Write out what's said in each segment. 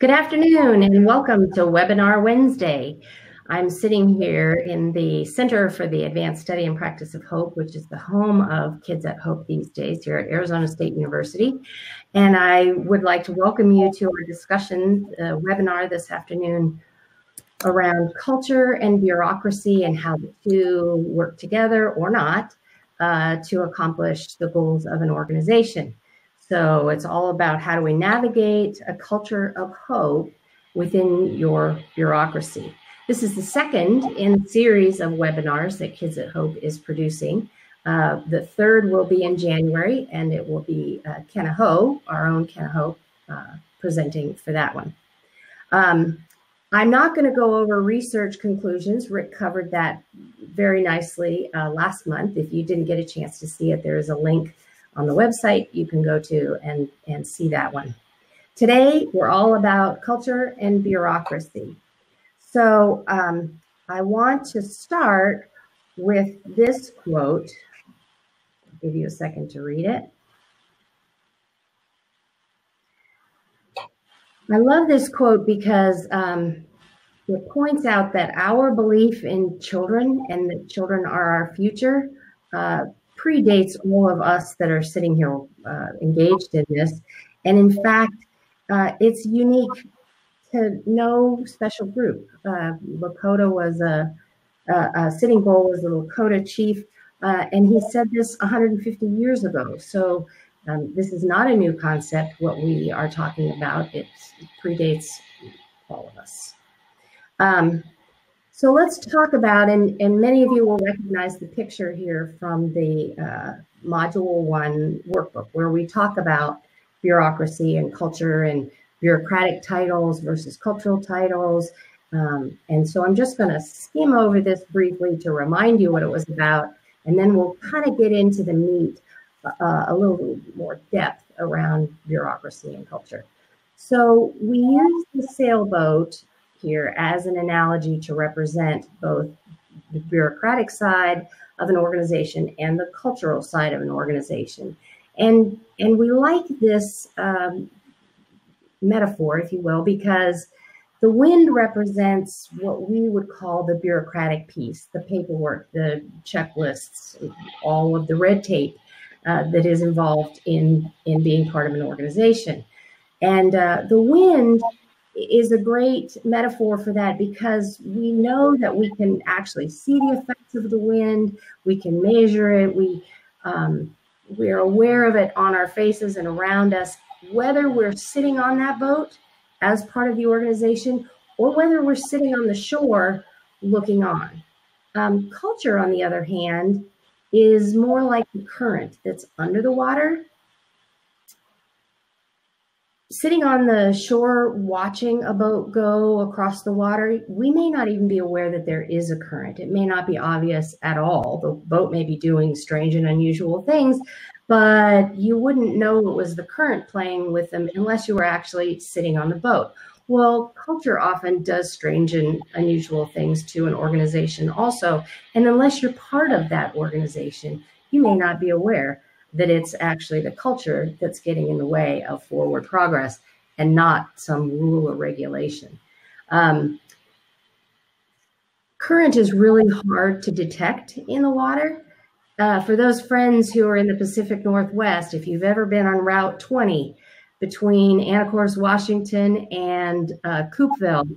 Good afternoon and welcome to Webinar Wednesday. I'm sitting here in the Center for the Advanced Study and Practice of Hope, which is the home of Kids at Hope these days here at Arizona State University. And I would like to welcome you to our discussion uh, webinar this afternoon around culture and bureaucracy and how the two work together or not uh, to accomplish the goals of an organization. So it's all about how do we navigate a culture of hope within your bureaucracy. This is the second in series of webinars that Kids at Hope is producing. Uh, the third will be in January, and it will be uh, Kenna Ho, our own Kenna Ho, uh, presenting for that one. Um, I'm not going to go over research conclusions. Rick covered that very nicely uh, last month. If you didn't get a chance to see it, there is a link on the website you can go to and, and see that one. Today, we're all about culture and bureaucracy. So um, I want to start with this quote. I'll give you a second to read it. I love this quote because um, it points out that our belief in children and that children are our future uh, predates all of us that are sitting here uh, engaged in this. And in fact, uh, it's unique to no special group. Uh, Lakota was a, a, a, Sitting Bull was the Lakota chief, uh, and he said this 150 years ago. So um, this is not a new concept. What we are talking about, it predates all of us. Um, so let's talk about, and, and many of you will recognize the picture here from the uh, Module 1 workbook, where we talk about bureaucracy and culture and bureaucratic titles versus cultural titles. Um, and so I'm just going to skim over this briefly to remind you what it was about, and then we'll kind of get into the meat uh, a little more depth around bureaucracy and culture. So we use the sailboat here as an analogy to represent both the bureaucratic side of an organization and the cultural side of an organization. And, and we like this um, metaphor, if you will, because the wind represents what we would call the bureaucratic piece, the paperwork, the checklists, all of the red tape uh, that is involved in, in being part of an organization. And uh, the wind is a great metaphor for that because we know that we can actually see the effects of the wind, we can measure it, we um, we're aware of it on our faces and around us, whether we're sitting on that boat as part of the organization or whether we're sitting on the shore looking on. Um, culture, on the other hand, is more like the current that's under the water sitting on the shore watching a boat go across the water, we may not even be aware that there is a current. It may not be obvious at all. The boat may be doing strange and unusual things, but you wouldn't know it was the current playing with them unless you were actually sitting on the boat. Well, culture often does strange and unusual things to an organization also. And unless you're part of that organization, you may not be aware that it's actually the culture that's getting in the way of forward progress and not some rule or regulation. Um, current is really hard to detect in the water. Uh, for those friends who are in the Pacific Northwest, if you've ever been on Route 20 between Anacortes, Washington, and uh, Coupeville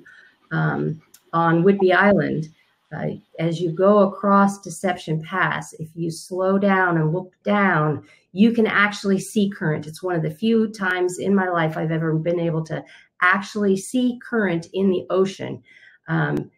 um, on Whidbey Island, uh, as you go across Deception Pass, if you slow down and look down, you can actually see current. It's one of the few times in my life I've ever been able to actually see current in the ocean. Um,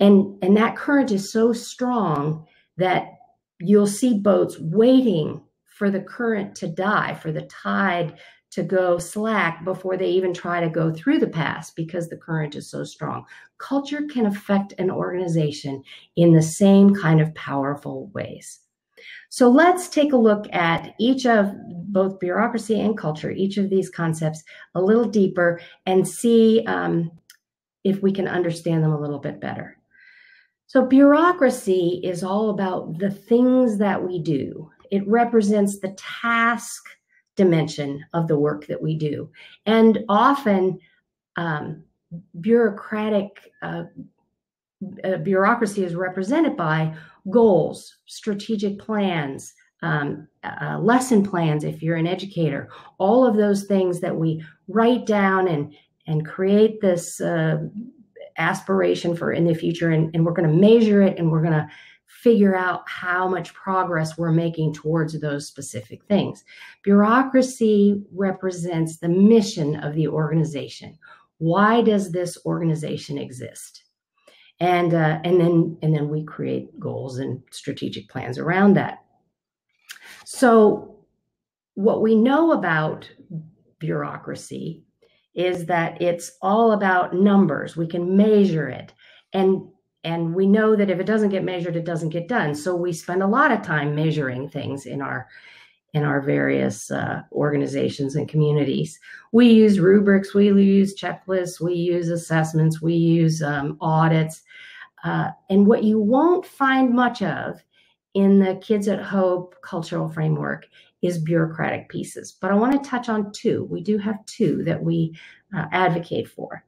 and, and that current is so strong that you'll see boats waiting for the current to die, for the tide to go slack before they even try to go through the pass because the current is so strong. Culture can affect an organization in the same kind of powerful ways. So let's take a look at each of both bureaucracy and culture, each of these concepts a little deeper and see um, if we can understand them a little bit better. So bureaucracy is all about the things that we do. It represents the task dimension of the work that we do. And often um, bureaucratic uh, uh, bureaucracy is represented by goals, strategic plans, um, uh, lesson plans if you're an educator, all of those things that we write down and and create this uh, aspiration for in the future, and, and we're going to measure it and we're going to figure out how much progress we're making towards those specific things. Bureaucracy represents the mission of the organization. Why does this organization exist? And uh, and then and then we create goals and strategic plans around that. So, what we know about bureaucracy is that it's all about numbers. We can measure it. And and we know that if it doesn't get measured it doesn't get done so we spend a lot of time measuring things in our in our various uh, organizations and communities we use rubrics we use checklists we use assessments we use um, audits uh, and what you won't find much of in the Kids at Hope cultural framework is bureaucratic pieces. But I want to touch on two. We do have two that we uh, advocate for.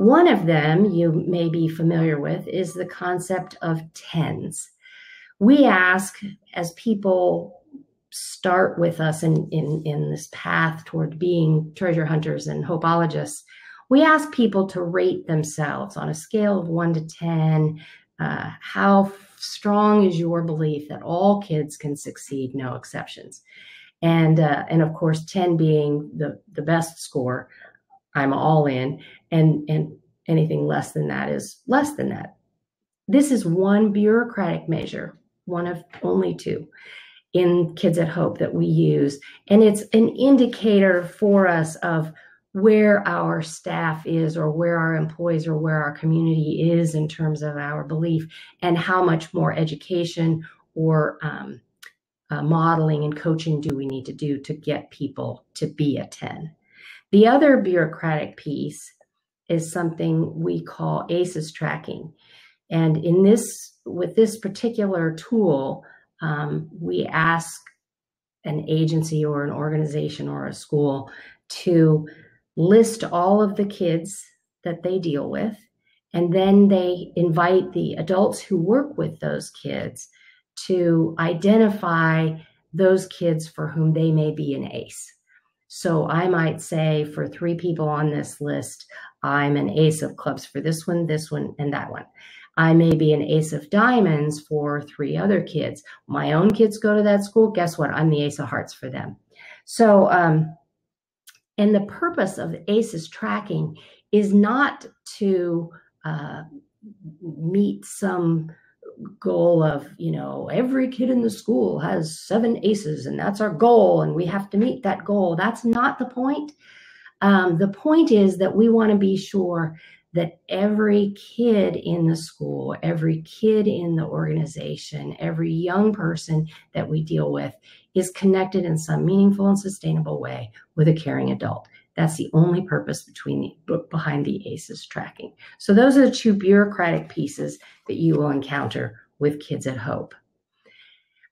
One of them you may be familiar with is the concept of tens. We ask as people start with us in, in, in this path toward being treasure hunters and hopeologists, we ask people to rate themselves on a scale of one to 10. Uh, how strong is your belief that all kids can succeed, no exceptions? And, uh, and of course, 10 being the, the best score, I'm all in. And, and anything less than that is less than that. This is one bureaucratic measure, one of only two in Kids at Hope that we use. And it's an indicator for us of where our staff is or where our employees or where our community is in terms of our belief and how much more education or um, uh, modeling and coaching do we need to do to get people to be a 10 the other bureaucratic piece is something we call aces tracking and in this with this particular tool um, we ask an agency or an organization or a school to list all of the kids that they deal with, and then they invite the adults who work with those kids to identify those kids for whom they may be an ace. So I might say for three people on this list, I'm an ace of clubs for this one, this one, and that one. I may be an ace of diamonds for three other kids. My own kids go to that school. Guess what? I'm the ace of hearts for them. So um, and the purpose of ACEs tracking is not to uh, meet some goal of, you know, every kid in the school has seven ACEs and that's our goal and we have to meet that goal. That's not the point. Um, the point is that we want to be sure that every kid in the school, every kid in the organization, every young person that we deal with is connected in some meaningful and sustainable way with a caring adult. That's the only purpose between the, behind the ACEs tracking. So those are the two bureaucratic pieces that you will encounter with Kids at Hope.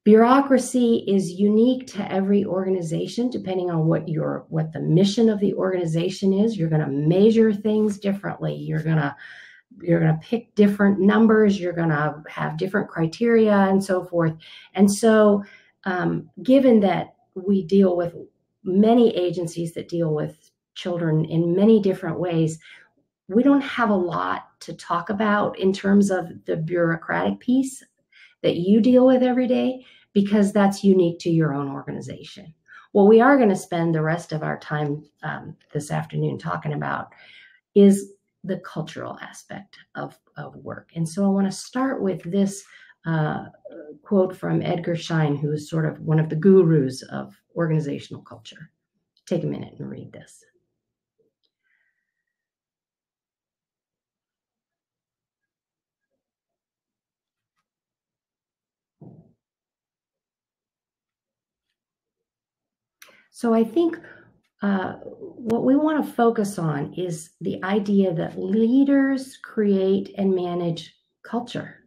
Bureaucracy is unique to every organization, depending on what your what the mission of the organization is. You're going to measure things differently. You're going to you're going to pick different numbers. You're going to have different criteria and so forth. And so, um, given that we deal with many agencies that deal with children in many different ways, we don't have a lot to talk about in terms of the bureaucratic piece that you deal with every day because that's unique to your own organization. What we are going to spend the rest of our time um, this afternoon talking about is the cultural aspect of, of work. And so I want to start with this uh, quote from Edgar Schein, who is sort of one of the gurus of organizational culture. Take a minute and read this. So I think uh, what we want to focus on is the idea that leaders create and manage culture.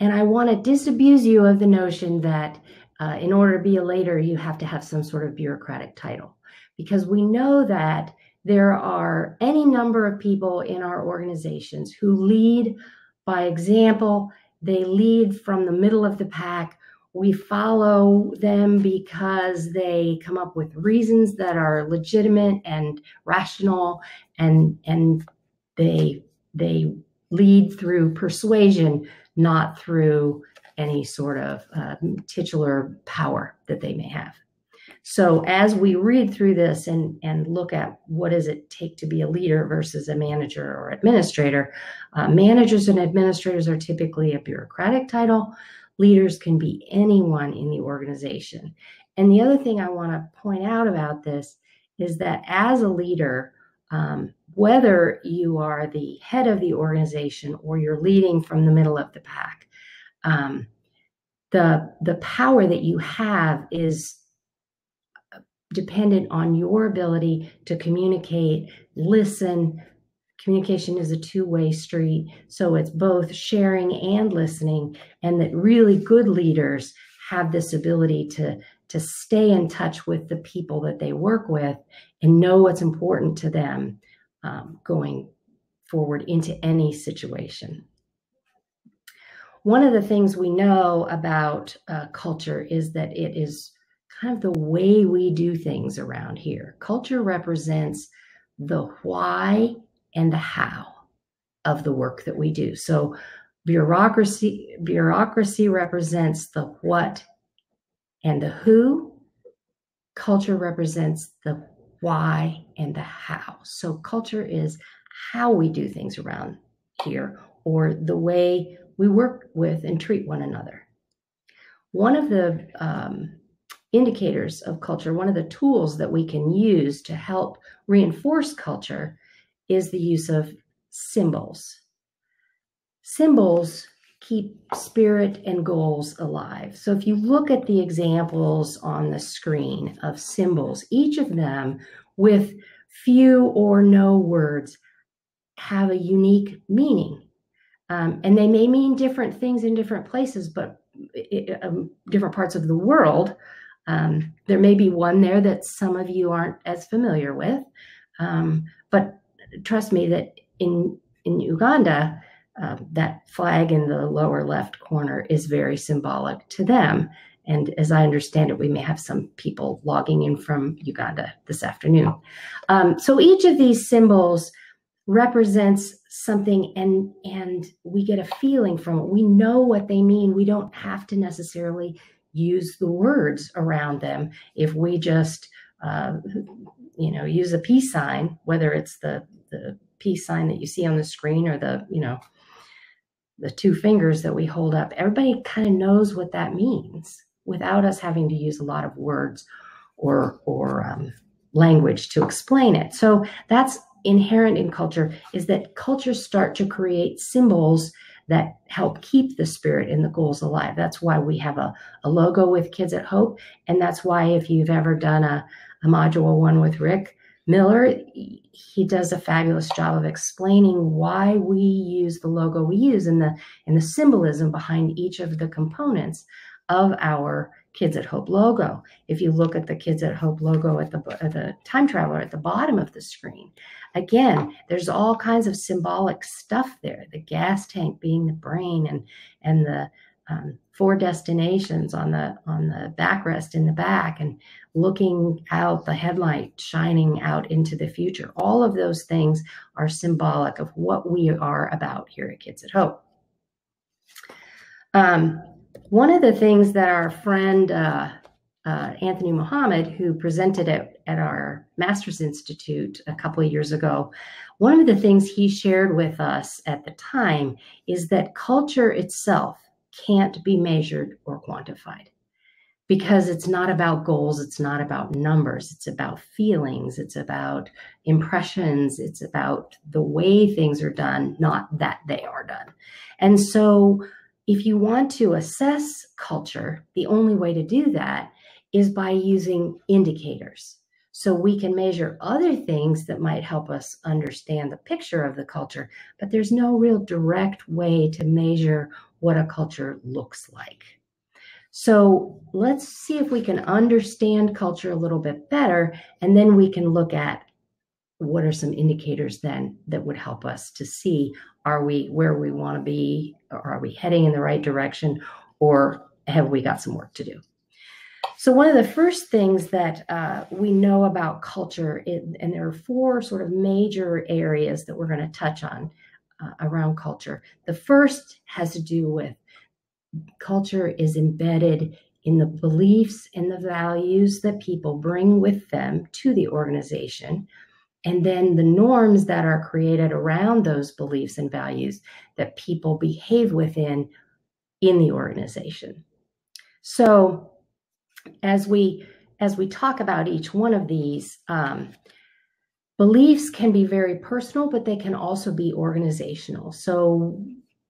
And I want to disabuse you of the notion that uh, in order to be a leader, you have to have some sort of bureaucratic title, because we know that there are any number number of people in our organizations who lead by example, they lead from the middle of the pack. We follow them because they come up with reasons that are legitimate and rational and and they they lead through persuasion, not through any sort of uh, titular power that they may have. So as we read through this and, and look at what does it take to be a leader versus a manager or administrator, uh, managers and administrators are typically a bureaucratic title. Leaders can be anyone in the organization. And the other thing I want to point out about this is that as a leader, um, whether you are the head of the organization or you're leading from the middle of the pack, um, the the power that you have is dependent on your ability to communicate, listen. Communication is a two way street. So it's both sharing and listening, and that really good leaders have this ability to, to stay in touch with the people that they work with and know what's important to them um, going forward into any situation. One of the things we know about uh, culture is that it is kind of the way we do things around here. Culture represents the why and the how of the work that we do. So bureaucracy bureaucracy represents the what and the who. Culture represents the why and the how. So culture is how we do things around here or the way we work with and treat one another. One of the um, indicators of culture, one of the tools that we can use to help reinforce culture is the use of symbols. Symbols keep spirit and goals alive. So if you look at the examples on the screen of symbols, each of them with few or no words have a unique meaning. Um, and they may mean different things in different places, but it, um, different parts of the world. Um, there may be one there that some of you aren't as familiar with, um, but trust me that in in Uganda, uh, that flag in the lower left corner is very symbolic to them. And as I understand it, we may have some people logging in from Uganda this afternoon. Um, so each of these symbols represents something and and we get a feeling from it. We know what they mean. We don't have to necessarily use the words around them if we just uh, you know use a peace sign whether it's the the peace sign that you see on the screen or the you know the two fingers that we hold up everybody kind of knows what that means without us having to use a lot of words or or um, language to explain it so that's inherent in culture is that cultures start to create symbols that help keep the spirit and the goals alive. That's why we have a, a logo with Kids at Hope. And that's why if you've ever done a, a module one with Rick Miller, he does a fabulous job of explaining why we use the logo we use and the and the symbolism behind each of the components of our Kids at Hope logo. If you look at the Kids at Hope logo at the, the time traveler at the bottom of the screen, again, there's all kinds of symbolic stuff there. The gas tank being the brain and and the um, four destinations on the on the backrest in the back and looking out the headlight shining out into the future. All of those things are symbolic of what we are about here at kids at hope. Um, one of the things that our friend uh, uh, Anthony Muhammad, who presented at, at our Masters Institute a couple of years ago, one of the things he shared with us at the time is that culture itself can't be measured or quantified because it's not about goals, it's not about numbers, it's about feelings, it's about impressions, it's about the way things are done, not that they are done. And so, if you want to assess culture, the only way to do that is by using indicators. So we can measure other things that might help us understand the picture of the culture, but there's no real direct way to measure what a culture looks like. So let's see if we can understand culture a little bit better, and then we can look at what are some indicators then that would help us to see are we where we want to be or are we heading in the right direction or have we got some work to do so one of the first things that uh, we know about culture it, and there are four sort of major areas that we're going to touch on uh, around culture. The first has to do with culture is embedded in the beliefs and the values that people bring with them to the organization. And then the norms that are created around those beliefs and values that people behave within in the organization. So as we as we talk about each one of these um, beliefs can be very personal but they can also be organizational so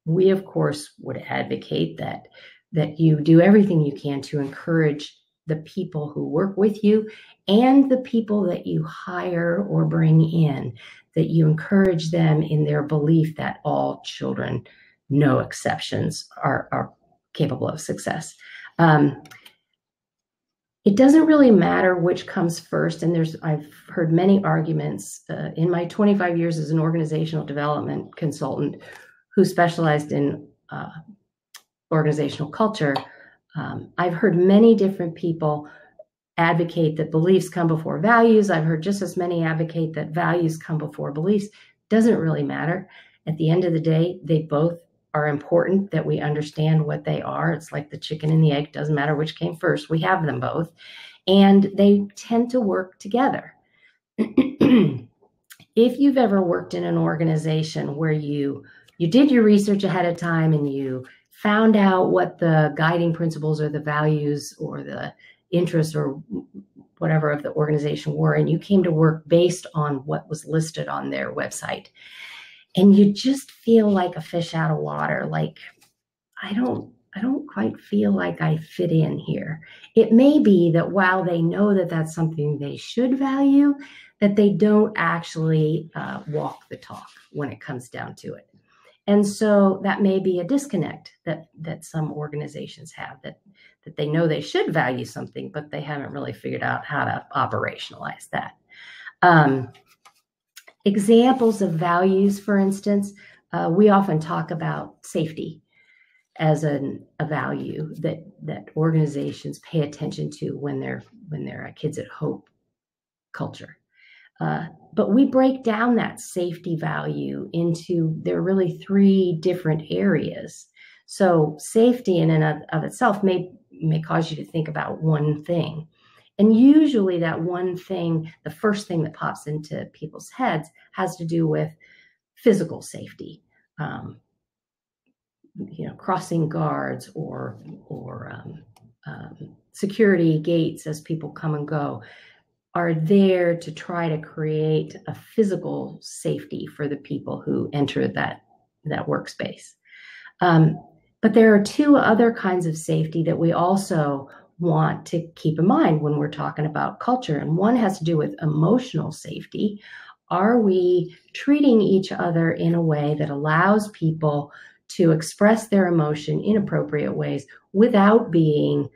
we of course would advocate that that you do everything you can to encourage the people who work with you and the people that you hire or bring in, that you encourage them in their belief that all children, no exceptions, are, are capable of success. Um, it doesn't really matter which comes first and there's i've heard many arguments uh, in my 25 years as an organizational development consultant who specialized in uh, organizational culture um, i've heard many different people advocate that beliefs come before values. I've heard just as many advocate that values come before beliefs. Doesn't really matter. At the end of the day, they both are important that we understand what they are. It's like the chicken and the egg, doesn't matter which came first. We have them both. And they tend to work together. if you've ever worked in an organization where you you did your research ahead of time and you found out what the guiding principles or the values or the interests or whatever of the organization were, and you came to work based on what was listed on their website. And you just feel like a fish out of water. Like, I don't, I don't quite feel like I fit in here. It may be that while they know that that's something they should value, that they don't actually uh, walk the talk when it comes down to it. And so that may be a disconnect that that some organizations have that that they know they should value something, but they haven't really figured out how to operationalize that. Um, examples of values, for instance, uh, we often talk about safety as an, a value that that organizations pay attention to when they're when they're a kids at hope culture. Uh, but we break down that safety value into there are really three different areas. So safety in and of, of itself may may cause you to think about one thing. And usually, that one thing, the first thing that pops into people's heads, has to do with physical safety. Um, you know, crossing guards or or um, um, security gates as people come and go are there to try to create a physical safety for the people who enter that that workspace. Um, but there are two other kinds of safety that we also want to keep in mind when we're talking about culture. And one has to do with emotional safety. Are we treating each other in a way that allows people to express their emotion in appropriate ways without being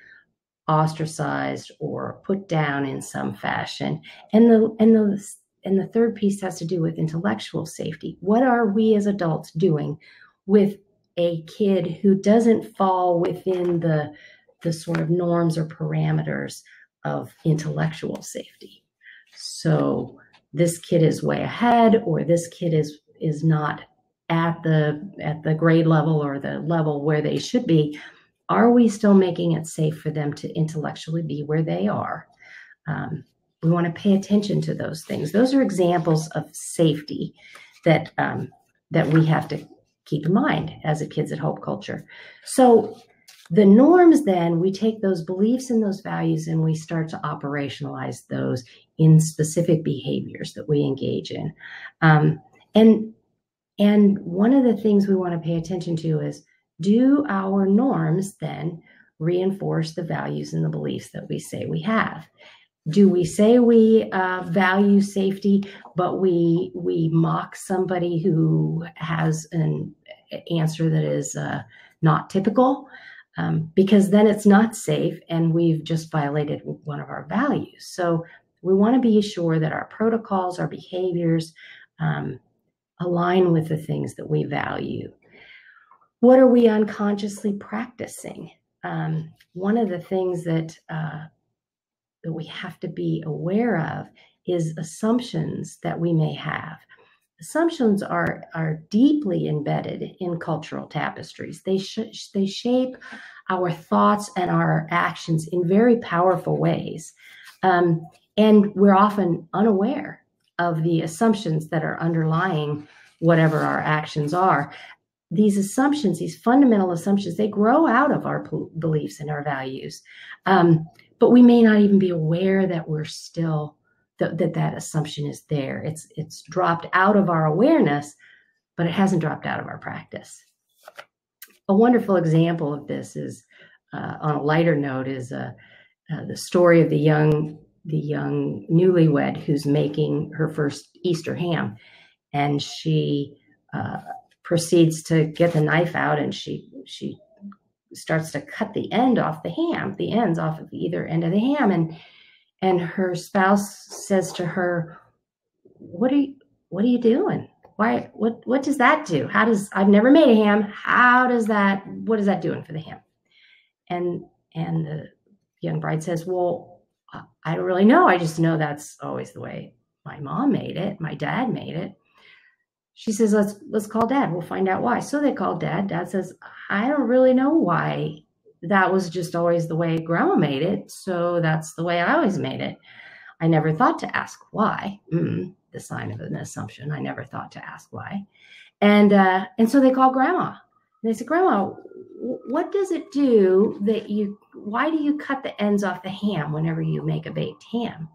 ostracized or put down in some fashion? And the and the and the third piece has to do with intellectual safety. What are we as adults doing with a kid who doesn't fall within the the sort of norms or parameters of intellectual safety. So this kid is way ahead or this kid is is not at the at the grade level or the level where they should be are we still making it safe for them to intellectually be where they are um, we want to pay attention to those things those are examples of safety that um, that we have to keep in mind as a kids at hope culture. So the norms then we take those beliefs and those values and we start to operationalize those in specific behaviors that we engage in. Um, and and one of the things we want to pay attention to is do our norms then reinforce the values and the beliefs that we say we have? Do we say we uh, value safety but we we mock somebody who has an answer that is uh, not typical um, because then it's not safe and we've just violated one of our values so We want to be sure that our protocols, our behaviors um, align with the things that we value. What are we unconsciously practicing? Um, one of the things that uh, that we have to be aware of is assumptions that we may have. Assumptions are are deeply embedded in cultural tapestries. They sh- they shape our thoughts and our actions in very powerful ways, um, and we're often unaware of the assumptions that are underlying whatever our actions are. These assumptions, these fundamental assumptions, they grow out of our beliefs and our values, um, but we may not even be aware that we're still that, that that assumption is there. It's it's dropped out of our awareness, but it hasn't dropped out of our practice. A wonderful example of this is, uh, on a lighter note, is uh, uh, the story of the young the young newlywed who's making her first Easter ham, and she uh, proceeds to get the knife out and she she starts to cut the end off the ham, the ends off of either end of the ham, and and her spouse says to her, "What are you What are you doing? Why? What What does that do? How does I've never made a ham? How does that? What is that doing for the ham?" And and the young bride says, "Well, I don't really know. I just know that's always the way my mom made it. My dad made it." She says, "Let's let's call dad. We'll find out why." So they call dad. Dad says, "I don't really know why that was just always the way grandma made it. So that's the way I always made it. I never thought to ask why. Mm, the sign of an assumption. I never thought to ask why. And uh, and so they call grandma. And they said, Grandma, what does it do that you? Why do you cut the ends off the ham whenever you make a baked ham?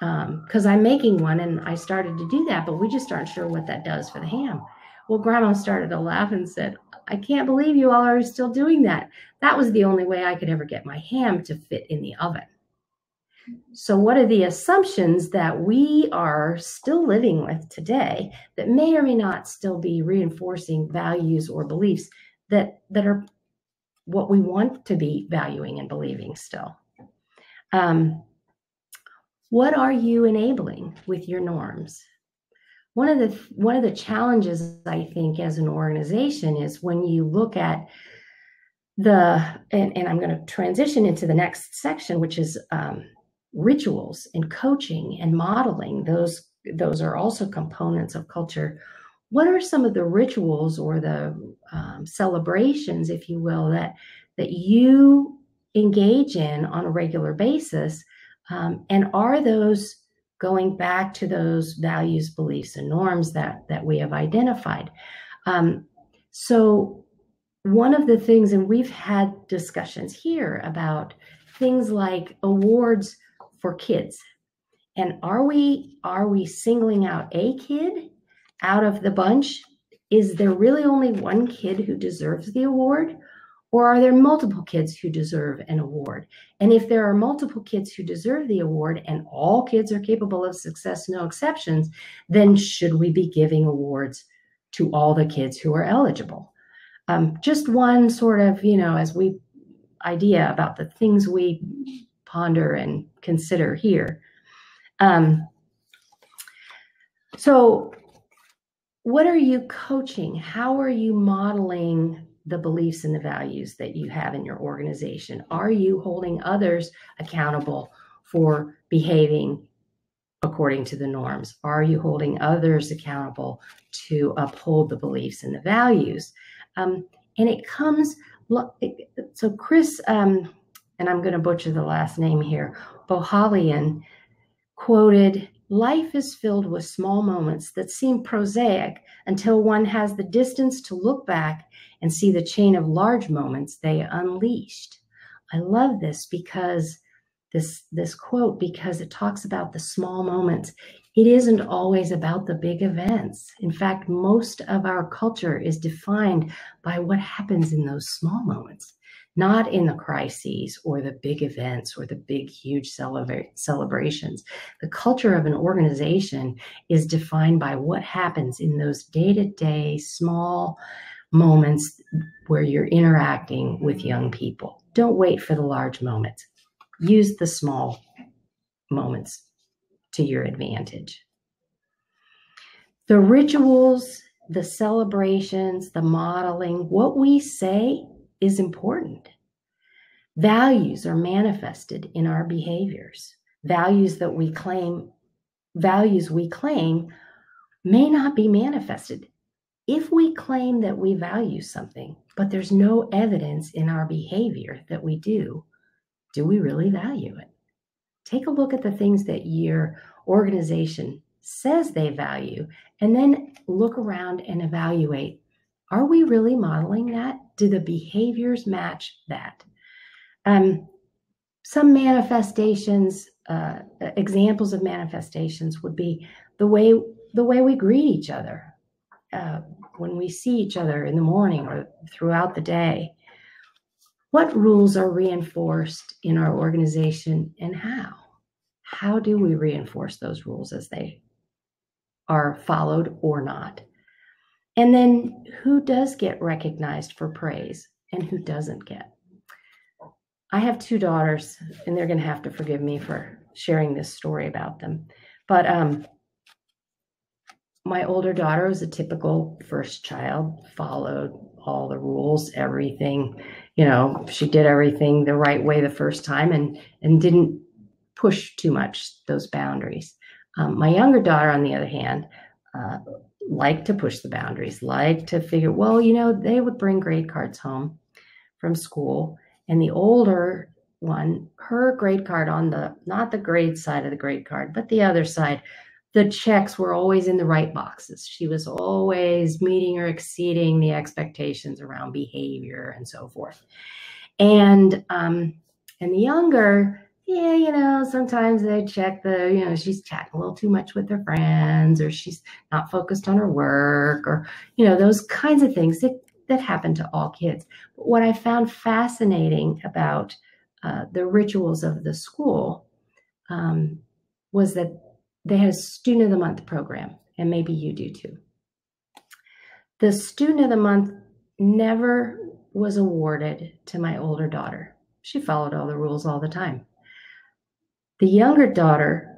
Because um, I'm making one, and I started to do that, but we just aren't sure what that does for the ham. Well, Grandma started to laugh and said, I can't believe you all are still doing that. That was the only way I could ever get my ham to fit in the oven. So, what are the assumptions that we are still living with today that may or may not still be reinforcing values or beliefs that, that are what we want to be valuing and believing still? Um, what are you enabling with your norms? One of the one of the challenges i think as an organization is when you look at the and, and i'm going to transition into the next section which is um, rituals and coaching and modeling. Those those are also components of culture. What are some of the rituals or the um, celebrations if you will that that you engage in on a regular basis? Um, and are those going back to those values, beliefs, and norms that that we have identified. Um, so one of the things, and we've had discussions here about things like awards for kids. And are we are we singling out a kid out of the bunch? Is there really only one kid who deserves the award? Or are there multiple kids who deserve an award? And if there are multiple kids who deserve the award and all kids are capable of success, no exceptions, then should we be giving awards to all the kids who are eligible? Um, just one sort of, you know, as we idea about the things we ponder and consider here. Um, so, what are you coaching? How are you modeling the beliefs and the values that you have in your organization? Are you holding others accountable for behaving according to the norms? Are you holding others accountable to uphold the beliefs and the values? Um, and it comes, so Chris, um, and I'm going to butcher the last name here, Bohjalian quoted Life is filled with small moments that seem prosaic until one has the distance to look back and see the chain of large moments they unleashed. I love this because this this quote because it talks about the small moments. It isn't always about the big events. In fact, most of our culture is defined by what happens in those small moments, not in the crises or the big events or the big, huge celebra- celebrations. The culture of an organization is defined by what happens in those day to day, small, moments where you're interacting with young people. Don't wait for the large moments. Use the small moments to your advantage. The rituals, the celebrations, the modeling, what we say is important. Values are manifested in our behaviors. Values that we claim, values we claim may not be manifested. If we claim that we value something, but there's no evidence in our behavior that we do, do we really value it? Take a look at the things that your organization says they value and then look around and evaluate are we really modeling that? Do the behaviors match that? Um, some manifestations, uh, examples of manifestations would be the way the way we greet each other uh, when we see each other in the morning or throughout the day. What rules are reinforced in our organization and how? How do we reinforce those rules as they are followed or not? And then who does get recognized for praise and who doesn't get? I have two daughters, and they're going to have to forgive me for sharing this story about them. But um, my older daughter was a typical first child, followed all the rules, everything. You know, she did everything the right way the first time and and didn't push too much those boundaries. Um, my younger daughter, on the other hand, uh, liked to push the boundaries, like to figure, well, you know, they would bring grade cards home from school. And the older one, her grade card on the, not the grade side of the grade card, but the other side, the checks were always in the right boxes. She was always meeting or exceeding the expectations around behavior and so forth. And, um, and the younger, yeah, you know, sometimes they check the, you know, she's chatting a little too much with her friends or she's not focused on her work or, you know, those kinds of things that, that happen to all kids. But what I found fascinating about uh, the rituals of the school um, was that they had a Student of the Month program, and maybe you do too. The Student of the Month never was awarded to my older daughter. She followed all the rules all the time. The younger daughter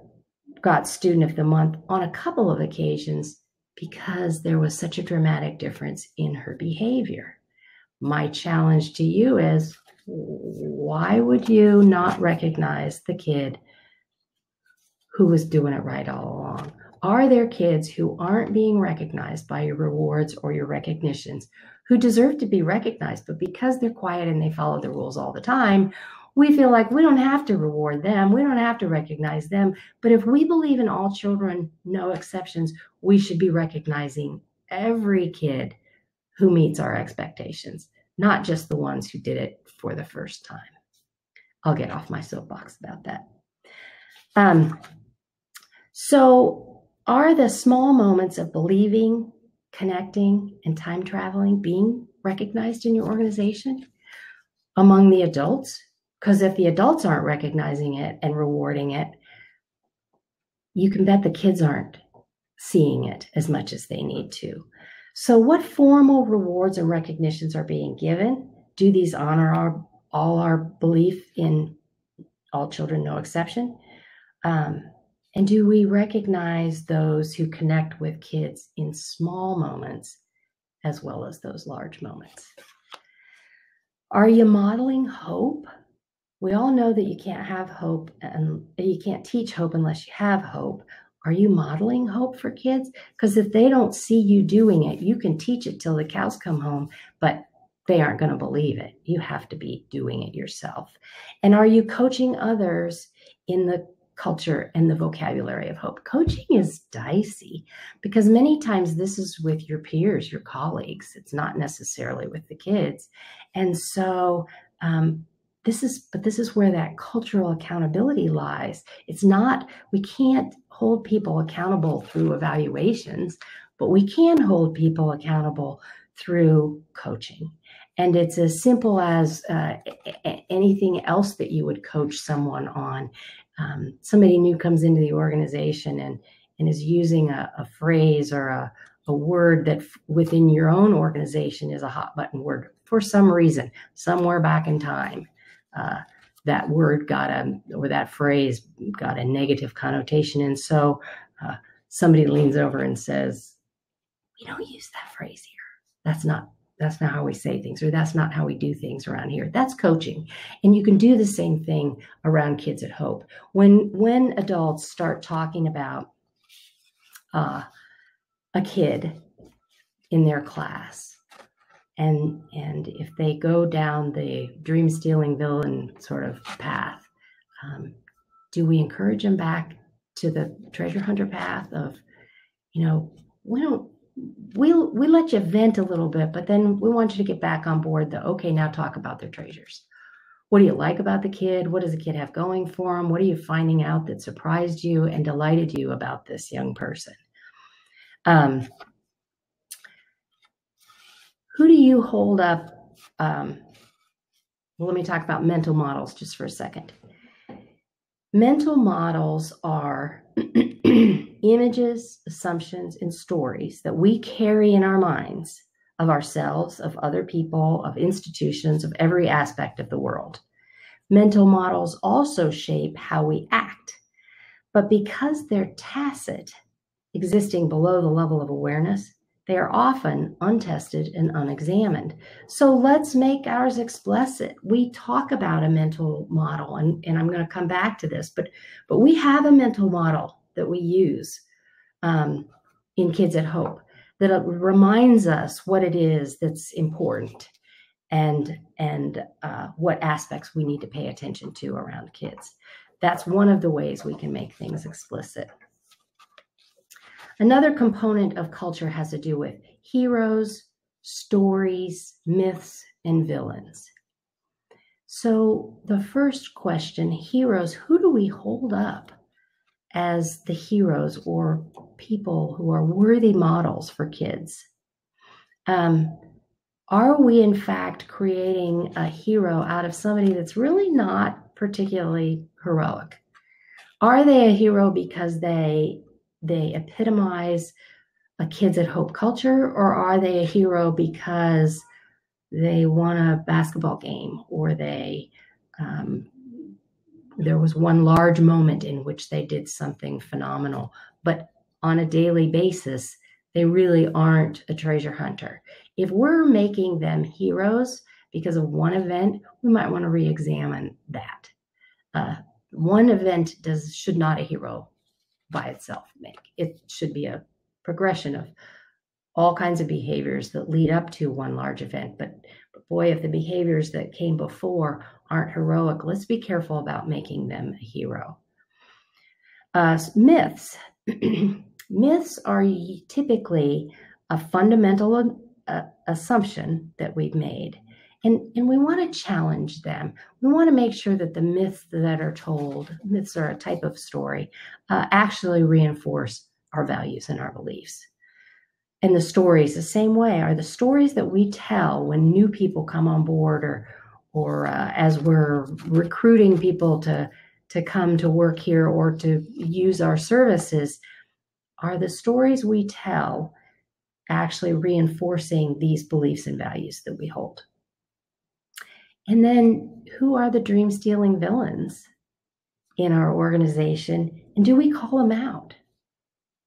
got Student of the Month on a couple of occasions because there was such a dramatic difference in her behavior. My challenge to you is why would you not recognize the kid who was doing it right all along? Are there kids who aren't being recognized by your rewards or your recognitions who deserve to be recognized, but because they're quiet and they follow the rules all the time, we feel like we don't have to reward them, we don't have to recognize them. But if we believe in all children, no exceptions, we should be recognizing every kid who meets our expectations, not just the ones who did it for the first time. I'll get off my soapbox about that. Um, so, are the small moments of believing, connecting, and time traveling being recognized in your organization among the adults? Because if the adults aren't recognizing it and rewarding it, you can bet the kids aren't seeing it as much as they need to. So, what formal rewards and recognitions are being given? Do these honor our, all our belief in all children, no exception? Um, and do we recognize those who connect with kids in small moments as well as those large moments? Are you modeling hope? We all know that you can't have hope and you can't teach hope unless you have hope. Are you modeling hope for kids? Because if they don't see you doing it, you can teach it till the cows come home, but they aren't going to believe it. You have to be doing it yourself. And are you coaching others in the culture and the vocabulary of hope. Coaching is dicey because many times this is with your peers, your colleagues. It's not necessarily with the kids. And so, um, this is, but this is where that cultural accountability lies. It's not, we can't hold people accountable through evaluations, but we can hold people accountable through coaching. And it's as simple as uh, anything else that you would coach someone on um, somebody new comes into the organization and and is using a, a phrase or a, a word that within your own organization is a hot button word for some reason, somewhere back in time. Uh, that word got a or that phrase got a negative connotation, and so uh, somebody leans over and says, "We don't use that phrase here. That's not that's not how we say things, or that's not how we do things around here." That's coaching, and you can do the same thing around kids at Hope. When when adults start talking about uh, a kid in their class and and if they go down the dream stealing villain sort of path um, do we encourage them back to the treasure hunter path of you know we don't we'll we let you vent a little bit but then we want you to get back on board the okay now talk about their treasures. What do you like about the kid? What does the kid have going for him? What are you finding out that surprised you and delighted you about this young person? Um, who do you hold up? Um, well, let me talk about mental models just for a second. Mental models are images, assumptions, and stories that we carry in our minds of ourselves, of other people, of institutions, of every aspect of the world. Mental models also shape how we act. But because they're tacit, existing below the level of awareness, they are often untested and unexamined. So let's make ours explicit. We talk about a mental model, and, and I'm going to come back to this, but but we have a mental model that we use um, in Kids at Hope that reminds us what it is that's important and and uh, what aspects we need to pay attention to around kids. That's one of the ways we can make things explicit. Another component of culture has to do with heroes, stories, myths, and villains. So, the first question heroes, who do we hold up as the heroes or people who are worthy models for kids? Um, are we, in fact, creating a hero out of somebody that's really not particularly heroic? Are they a hero because they they epitomize a kids at hope culture or are they a hero because they won a basketball game or they um, there was one large moment in which they did something phenomenal? But on a daily basis they really aren't a treasure hunter. If we're making them heroes because of one event we might want to re-examine that. Uh, one event does should not a hero by itself make. It should be a progression of all kinds of behaviors that lead up to one large event. But, but boy, if the behaviors that came before aren't heroic, let's be careful about making them a hero. Uh, myths. myths are typically a fundamental uh, assumption that we've made and, and we want to challenge them. We want to make sure that the myths that are told, myths are a type of story, uh, actually reinforce our values and our beliefs. And the stories, the same way, are the stories that we tell when new people come on board or, or uh, as we're recruiting people to, to come to work here or to use our services, are the stories we tell actually reinforcing these beliefs and values that we hold. And then who are the dream stealing villains in our organization? And do we call them out?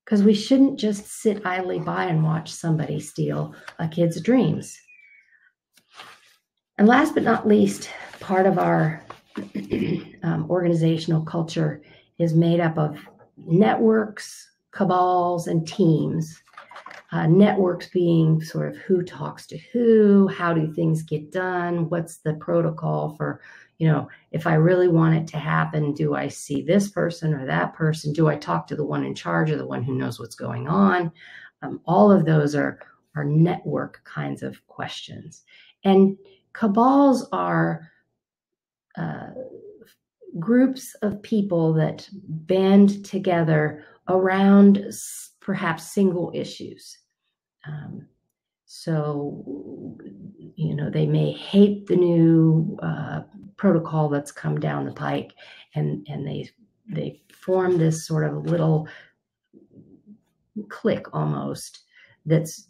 Because we shouldn't just sit idly by and watch somebody steal a kid's dreams. And last but not least, part of our um, organizational culture is made up of networks, cabals, and teams uh, networks being sort of who talks to who, how do things get done, what's the protocol for, you know, if I really want it to happen, do I see this person or that person? Do I talk to the one in charge or the one who knows what's going on? Um, all of those are, are network kinds of questions. And cabals are uh, groups of people that band together around perhaps single issues. Um, so, you know, they may hate the new uh, protocol that's come down the pike, and and they they form this sort of little clique almost that's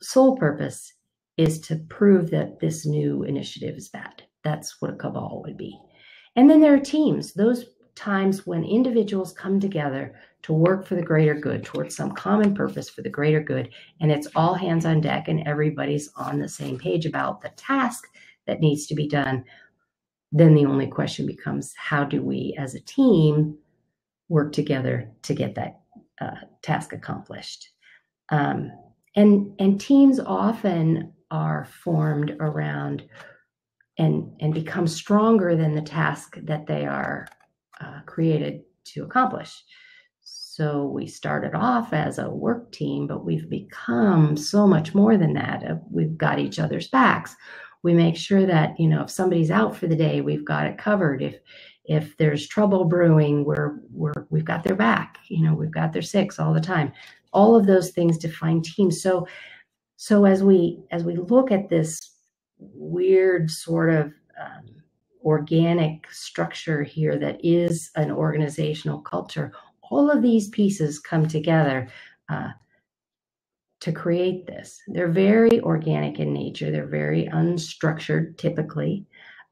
sole purpose is to prove that this new initiative is bad. That's what a cabal would be. And then there are teams, those times when individuals come together to work for the greater good, towards some common purpose for the greater good. And it's all hands on deck and everybody's on the same page about the task that needs to be done. Then the only question becomes how do we as a team work together to get that uh, task accomplished? Um, and, and teams often are formed around and, and become stronger than the task that they are uh, created to accomplish. So we started off as a work team, but we've become so much more than that. Uh, we've got each other's backs. We make sure that, you know, if somebody's out for the day, we've got it covered. If if there's trouble brewing, we're we're we've got their back. You know, we've got their six all the time. All of those things define teams. So so as we as we look at this weird sort of um, organic structure here that is an organizational culture, all of these pieces come together uh, to create this. They're very organic in nature, they're very unstructured typically.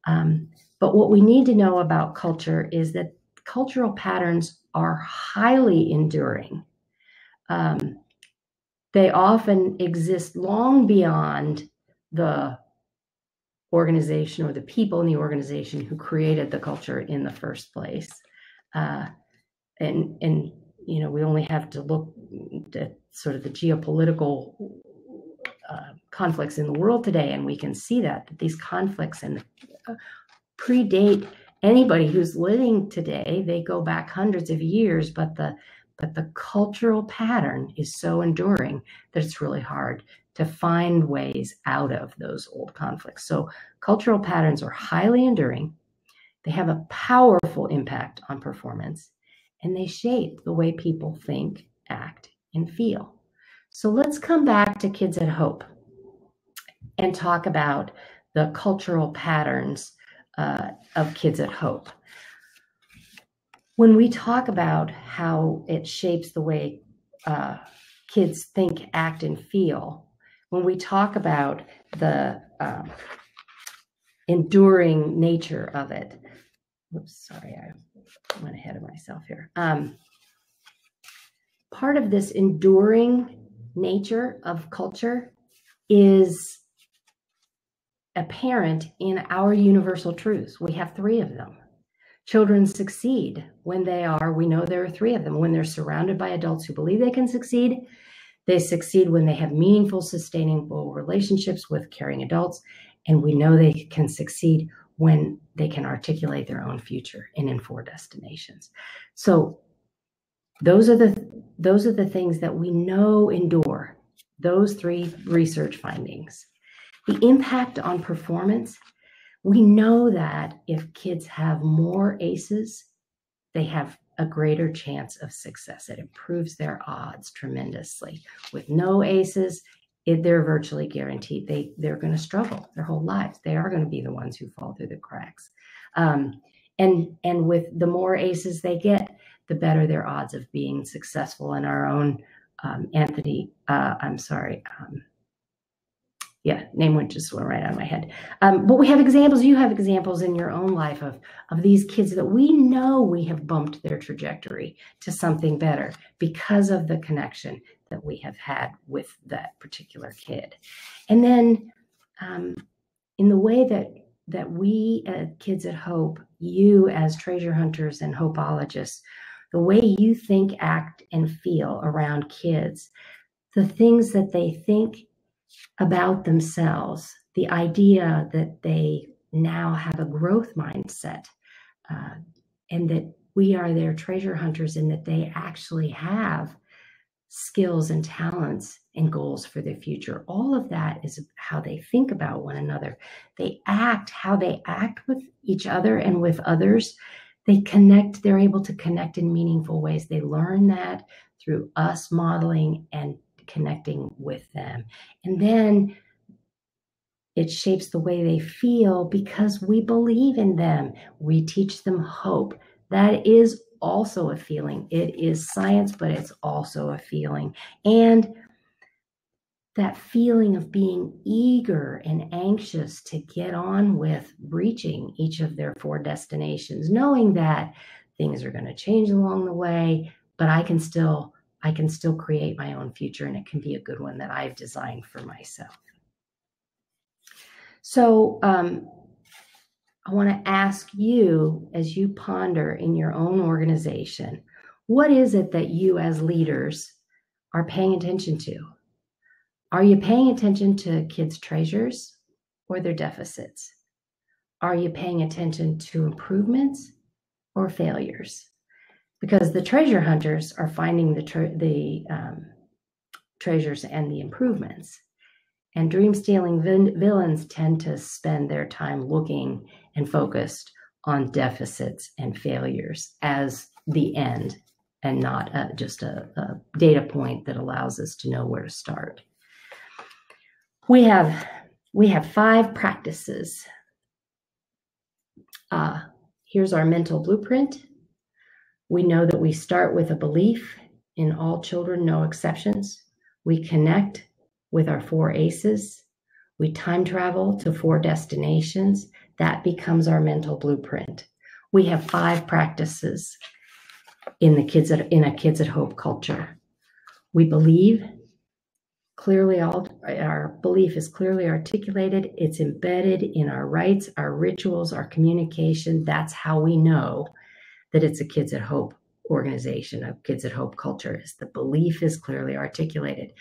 Um, but what we need to know about culture is that cultural patterns are highly enduring. Um, they often exist long beyond the organization or the people in the organization who created the culture in the first place. Uh, and and you know we only have to look at sort of the geopolitical uh, conflicts in the world today, and we can see that that these conflicts and uh, predate anybody who's living today. They go back hundreds of years, but the but the cultural pattern is so enduring that it's really hard to find ways out of those old conflicts. So cultural patterns are highly enduring. They have a powerful impact on performance and they shape the way people think, act, and feel. So let's come back to Kids at Hope and talk about the cultural patterns uh, of Kids at Hope. When we talk about how it shapes the way uh, kids think, act, and feel, when we talk about the um, enduring nature of it, Oops, sorry, I went ahead of myself here. Um, part of this enduring nature of culture is apparent in our universal truths. We have three of them. Children succeed when they are, we know there are three of them, when they're surrounded by adults who believe they can succeed. They succeed when they have meaningful, sustainable relationships with caring adults. And we know they can succeed when they can articulate their own future and in four destinations. So those are the those are the things that we know endure. Those three research findings. The impact on performance, we know that if kids have more ACEs, they have a greater chance of success. It improves their odds tremendously. With no ACEs, it, they're virtually guaranteed they they're going to struggle their whole lives. They are going to be the ones who fall through the cracks. Um, and and with the more aces they get, the better their odds of being successful. In our own um, Anthony, uh, I'm sorry. Um, yeah, name went just went right out of my head. Um, but we have examples. You have examples in your own life of of these kids that we know we have bumped their trajectory to something better because of the connection that we have had with that particular kid. And then um, in the way that that we uh, kids at Hope, you as treasure hunters and hopeologists, the way you think, act, and feel around kids, the things that they think about themselves, the idea that they now have a growth mindset, uh, and that we are their treasure hunters and that they actually have skills and talents and goals for their future. All of that is how they think about one another. They act, how they act with each other and with others. They connect, they're able to connect in meaningful ways. They learn that through us modeling and connecting with them. And then it shapes the way they feel because we believe in them. We teach them hope. That is also a feeling. It is science, but it's also a feeling. And that feeling of being eager and anxious to get on with reaching each of their four destinations, knowing that things are going to change along the way, but I can still I can still create my own future and it can be a good one that I've designed for myself. So um, I want to ask you as you ponder in your own organization, what is it that you as leaders are paying attention to? Are you paying attention to kids' treasures or their deficits? Are you paying attention to improvements or failures? Because the treasure hunters are finding the, tre- the um, treasures and the improvements. And dream stealing villains tend to spend their time looking and focused on deficits and failures as the end and not uh, just a, a data point that allows us to know where to start. We have we have five practices. Uh, here's our mental blueprint. We know that we start with a belief in all children, no exceptions. We connect with our four ACEs. We time travel to four destinations. That becomes our mental blueprint. We have five practices in the kids at, in a kids at hope culture. We believe clearly all our belief is clearly articulated it's embedded in our rites our rituals our communication that's how we know that it's a kids at hope organization a kids at hope culture is the belief is clearly articulated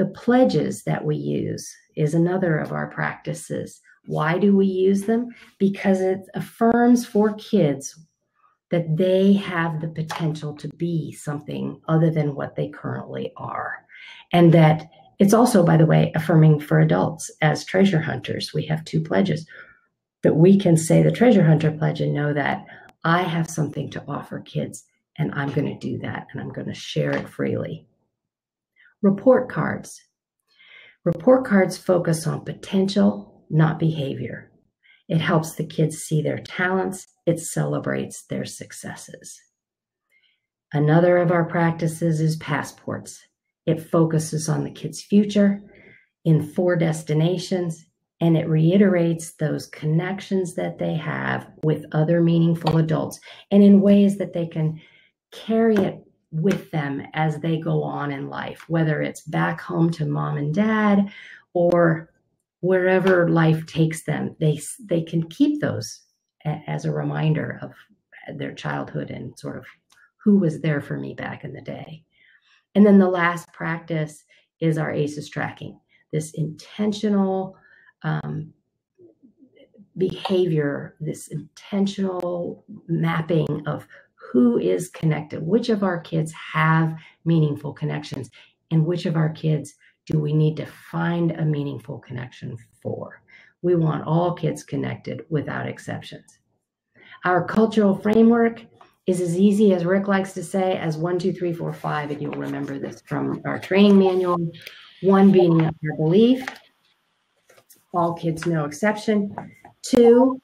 the pledges that we use is another of our practices. Why do we use them? Because it affirms for kids that they have the potential to be something other than what they currently are. And that it's also, by the way, affirming for adults as treasure hunters. We have two pledges that we can say the treasure hunter pledge and know that I have something to offer kids and I'm going to do that and I'm going to share it freely. Report cards. Report cards focus on potential, not behavior. It helps the kids see their talents. It celebrates their successes. Another of our practices is passports. It focuses on the kid's future in four destinations and it reiterates those connections that they have with other meaningful adults and in ways that they can carry it with them as they go on in life, whether it's back home to mom and dad or wherever life takes them. They they can keep those as a reminder of their childhood and sort of who was there for me back in the day. And then the last practice is our ACEs tracking, this intentional um, behavior, this intentional mapping of who is connected, which of our kids have meaningful connections, and which of our kids do we need to find a meaningful connection for. We want all kids connected without exceptions. Our cultural framework is as easy as Rick likes to say as one, two, three, four, five, and you'll remember this from our training manual. One being our belief, all kids, no exception. Two,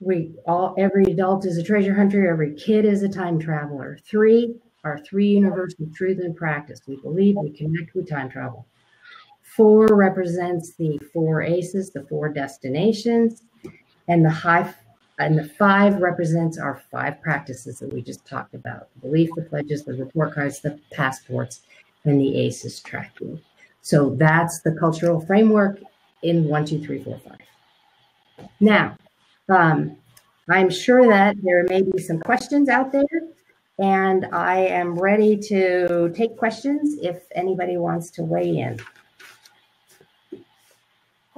we all every adult is a treasure hunter every kid is a time traveler. Three are three universal truth and practice. We believe we connect with time travel. Four represents the four aces the four destinations and the high and the five represents our five practices that we just talked about. The belief the pledges the report cards the passports and the aces tracking. So that's the cultural framework in one two three four five now um, I'm sure that there may be some questions out there, and I am ready to take questions if anybody wants to weigh in.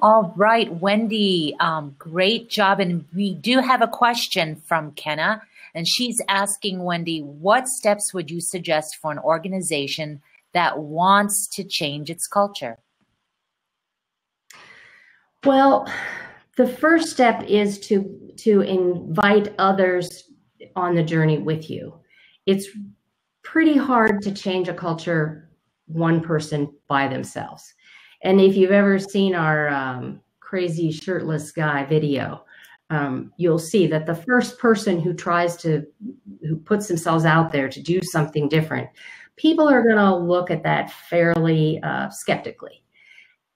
All right, Wendy, um, great job. And we do have a question from Kenna, and she's asking Wendy, what steps would you suggest for an organization that wants to change its culture? Well, the first step is to to invite others on the journey with you. It's pretty hard to change a culture one person by themselves. And if you've ever seen our um, crazy shirtless guy video um, you'll see that the first person who tries to who puts themselves out there to do something different people are going to look at that fairly uh, skeptically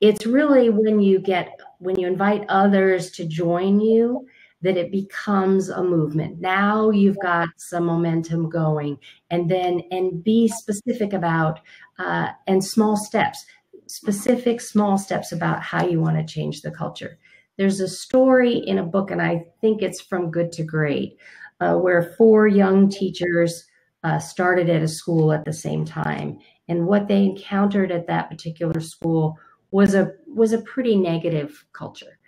it's really when you get when you invite others to join you that it becomes a movement. Now you've got some momentum going, and then and be specific about uh, and small steps, specific small steps about how you want to change the culture. There's a story in a book, and I think it's from Good to Great, uh, where four young teachers uh, started at a school at the same time, and what they encountered at that particular school was a was a pretty negative culture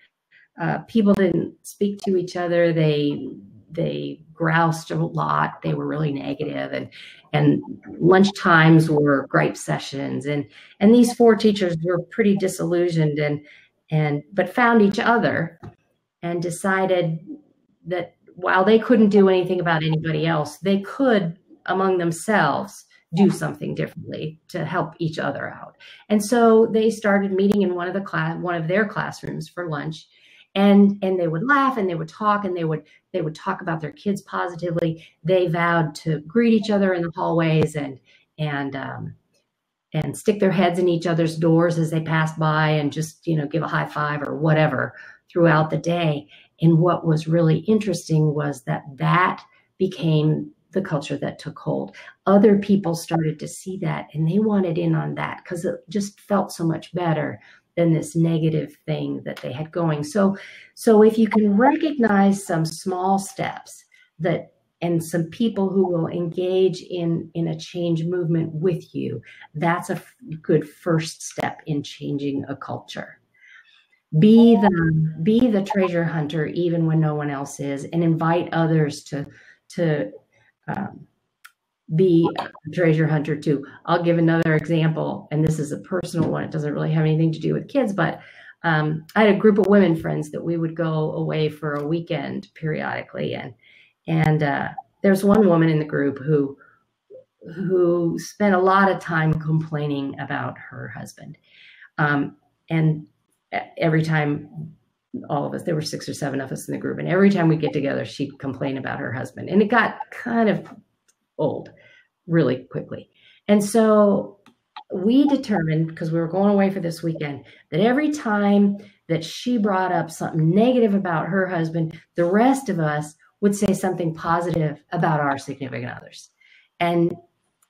uh, people didn't speak to each other. They they groused a lot. They were really negative, and and lunch times were gripe sessions. And and these four teachers were pretty disillusioned, and and but found each other, and decided that while they couldn't do anything about anybody else, they could among themselves do something differently to help each other out. And so they started meeting in one of the class one of their classrooms for lunch and and they would laugh and they would talk and they would they would talk about their kids positively they vowed to greet each other in the hallways and and um, and stick their heads in each other's doors as they passed by and just you know give a high five or whatever throughout the day and what was really interesting was that that became the culture that took hold other people started to see that and they wanted in on that because it just felt so much better than this negative thing that they had going. So, so if you can recognize some small steps that and some people who will engage in in a change movement with you, that's a good first step in changing a culture. Be the be the treasure hunter even when no one else is, and invite others to to um, be a treasure hunter too. I'll give another example, and this is a personal one. It doesn't really have anything to do with kids, but um, I had a group of women friends that we would go away for a weekend periodically, and and uh, there's one woman in the group who who spent a lot of time complaining about her husband, um, and every time all of us there were six or seven of us in the group and every time we get together she'd complain about her husband and it got kind of old really quickly. And so we determined, because we were going away for this weekend, that every time that she brought up something negative about her husband, the rest of us would say something positive about our significant others. And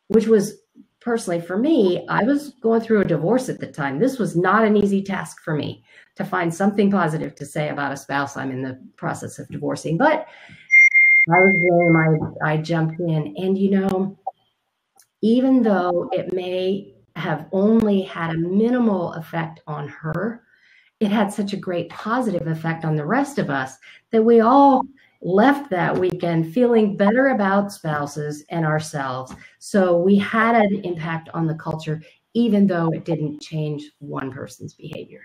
which was personally for me, I was going through a divorce at the time. This was not an easy task for me to find something positive to say about a spouse I'm in the process of divorcing. But I was game. I I jumped in, and you know, even though it may have only had a minimal effect on her, it had such a great positive effect on the rest of us that we all left that weekend feeling better about spouses and ourselves. So we had an impact on the culture, even though it didn't change one person's behavior.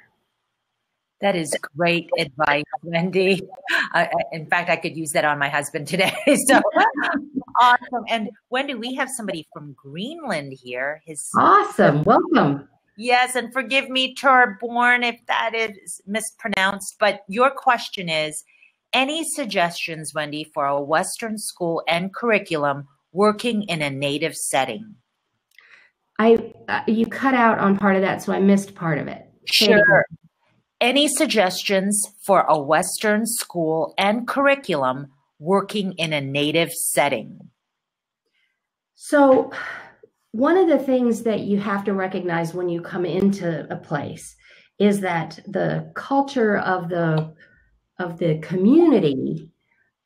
That is great advice, Wendy. Uh, in fact, I could use that on my husband today. So awesome. And Wendy, we have somebody from Greenland here. His awesome. Welcome. Yes, and forgive me, Torborn, if that is mispronounced. But your question is any suggestions, Wendy, for a Western school and curriculum working in a native setting? I uh, you cut out on part of that, so I missed part of it. Sure. Any suggestions for a Western school and curriculum working in a native setting? So, one of the things that you have to recognize when you come into a place is that the culture of the of the community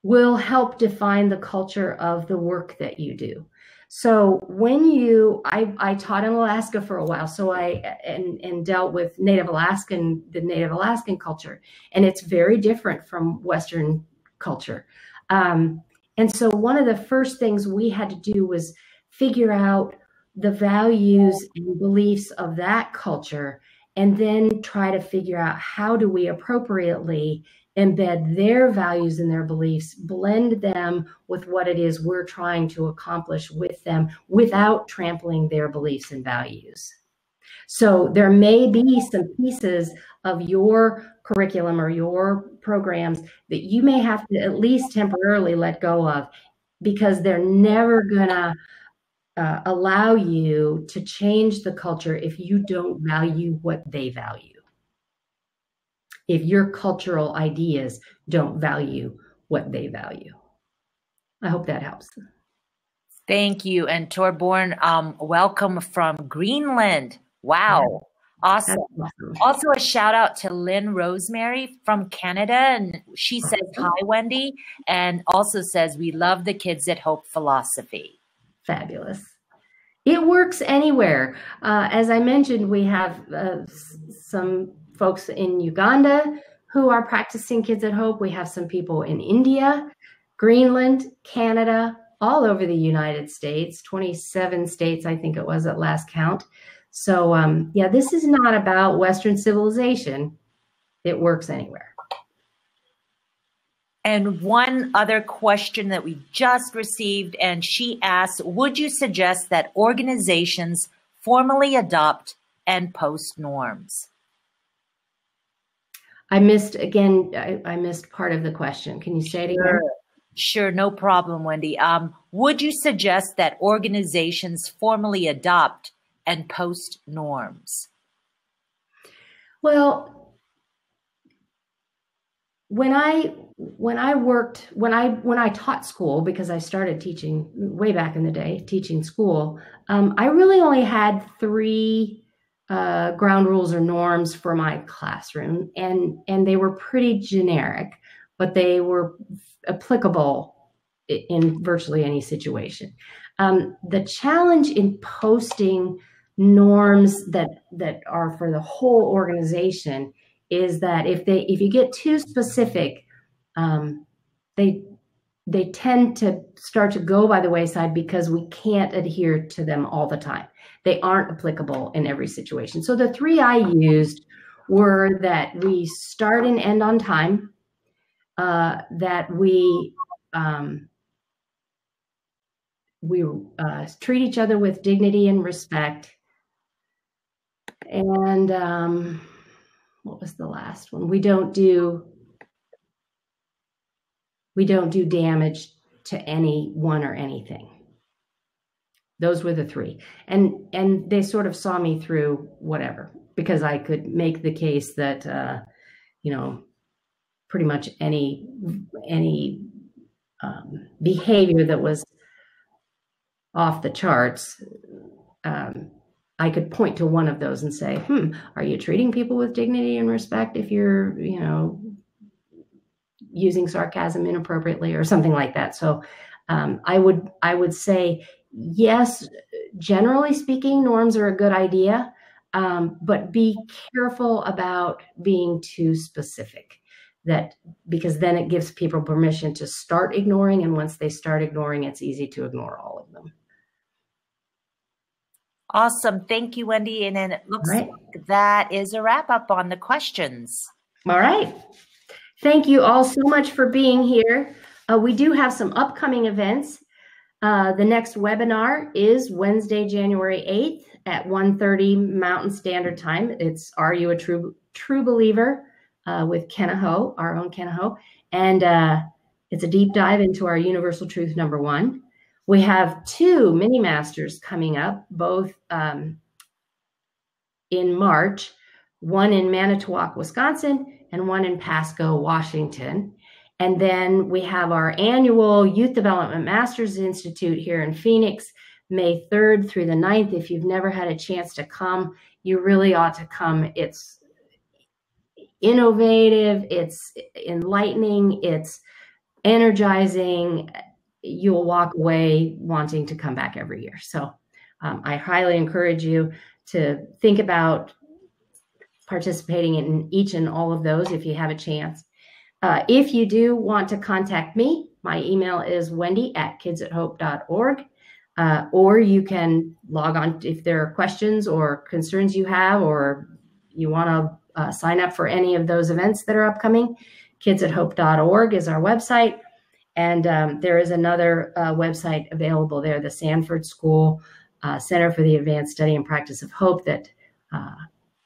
will help define the culture of the work that you do. So when you, I, I taught in Alaska for a while, so I and and dealt with Native Alaskan, the Native Alaskan culture, and it's very different from Western culture. Um, and so one of the first things we had to do was figure out the values and beliefs of that culture, and then try to figure out how do we appropriately embed their values and their beliefs, blend them with what it is we're trying to accomplish with them without trampling their beliefs and values. So there may be some pieces of your curriculum or your programs that you may have to at least temporarily let go of because they're never going to uh, allow you to change the culture if you don't value what they value. If your cultural ideas don't value what they value. I hope that helps. Thank you. And Torborn, um, welcome from Greenland. Wow. Awesome. awesome. Also, a shout out to Lynn Rosemary from Canada. And she says, Hi, Wendy. And also says, We love the Kids at Hope philosophy. Fabulous. It works anywhere. Uh, as I mentioned, we have uh, some folks in Uganda who are practicing Kids at Hope. We have some people in India, Greenland, Canada, all over the United States, 27 states, I think it was at last count. So, um, yeah, this is not about Western civilization. It works anywhere. And one other question that we just received, and she asks Would you suggest that organizations formally adopt and post norms? I missed again, I, I missed part of the question. Can you say it again? Sure, sure no problem, Wendy. Um, would you suggest that organizations formally adopt and post norms? Well, when I when I worked when I when I taught school because I started teaching way back in the day teaching school, um, I really only had three uh, ground rules or norms for my classroom, and and they were pretty generic, but they were applicable in virtually any situation. Um, the challenge in posting norms that that are for the whole organization is that if they if you get too specific um, they they tend to start to go by the wayside because we can't adhere to them all the time they aren't applicable in every situation so the three i used were that we start and end on time uh, that we um, we uh, treat each other with dignity and respect and um, what was the last one? We don't do we don't do damage to anyone or anything. Those were the three, and and they sort of saw me through whatever because I could make the case that uh, you know pretty much any any um, behavior that was off the charts um, I could point to one of those and say, hmm, are you treating people with dignity and respect if you're, you know, using sarcasm inappropriately or something like that. So um, I would I would say yes, generally speaking, norms are a good idea, um, but be careful about being too specific. That because then it gives people permission to start ignoring, and once they start ignoring, it's easy to ignore all of them. Awesome. Thank you, Wendy. And then it looks right. like that is a wrap up on the questions. All right. Thank you all so much for being here. Uh, we do have some upcoming events. Uh, the next webinar is Wednesday, January 8th at 1.30 Mountain Standard Time. It's Are You a True True Believer uh, with Kenna Ho, our own Kenna Ho. And uh, it's a deep dive into our universal truth number one. We have two mini masters coming up, both um, in March, one in Manitowoc, Wisconsin, and one in Pasco, Washington. And then we have our annual Youth Development Masters Institute here in Phoenix, May 3rd through the 9th. If you've never had a chance to come, you really ought to come. It's innovative, it's enlightening, it's energizing you'll walk away wanting to come back every year. So um, I highly encourage you to think about participating in each and all of those if you have a chance. Uh, if you do want to contact me, my email is wendy at kidsathope.org. Uh, or you can log on if there are questions or concerns you have, or you want to uh, sign up for any of those events that are upcoming. Kidsathope.org is our website. And um, there is another uh, website available there, the Sanford School uh, Center for the Advanced Study and Practice of Hope, that uh,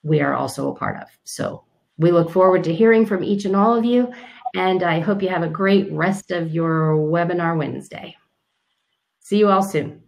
we are also a part of. So we look forward to hearing from each and all of you. And I hope you have a great rest of your webinar Wednesday. See you all soon.